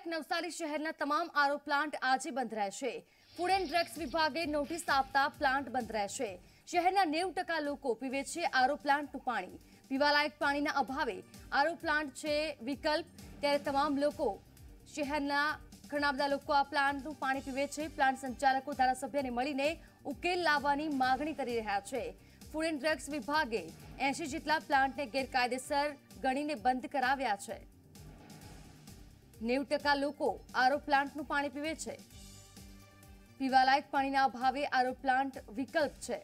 એક નવસારી શહેરના તમામ આરો પ્લાન્ટ આજે બંધ રહેશે. ફૂડ એન્ડ ડ્રગ્સ વિભાગે નોટિસ આપતા પ્લાન્ટ બંધ રહેશે. શહેરના નેવું ટકા લોકો પીવે છે આરો પ્લાન્ટનું પાણી. પીવાલાયક પાણીના અભાવે આરો પ્લાન્ટ છે વિકલ્પ. ત્યારે તમામ લોકો શહેરના ઘણા બધા લોકો આ પ્લાન્ટનું પાણી પીવે છે. પ્લાન્ટ સંચાલકો, ધારાસભ્યને મળીને ઉકેલ લાવવાની માગણી કરી રહ્યા છે. ફૂડ એન્ડ ડ્રગ્સ વિભાગે એંશી જેટલા પ્લાન્ટને ગેરકાયદેસર ગણીને બંધ કરાવ્યા છે. નેવું ટકા લોકો આરો પ્લાન્ટનું પાણી પીવે છે. પીવાલાયક પાણીના અભાવે આરો પ્લાન્ટ વિકલ્પ છે.